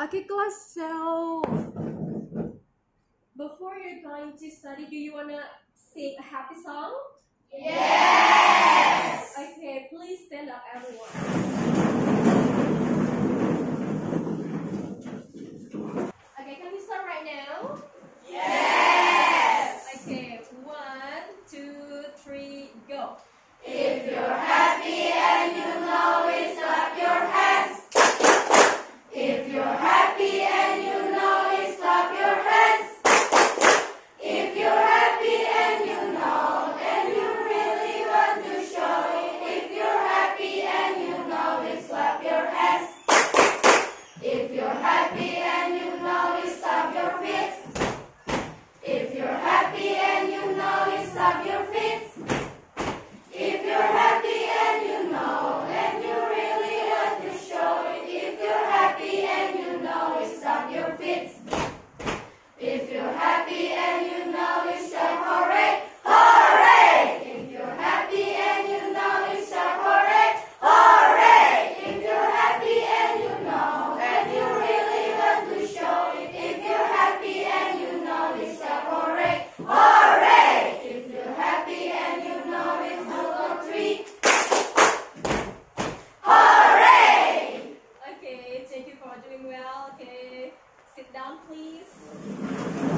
Okay, class, so before you're going to study, do you want to sing a happy song? Yes! Okay, please stand up, everyone. Okay, can we start right now? Yes! Okay, one, two, three, go. If you're happy, doing well. Okay. Sit down, please.